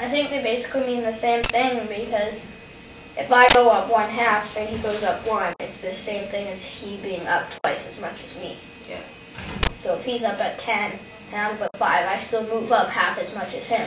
I think they basically mean the same thing because if I go up one half and he goes up one, it's the same thing as he being up twice as much as me. Yeah. So if he's up at 10 and I'm up at 5, I still move up half as much as him.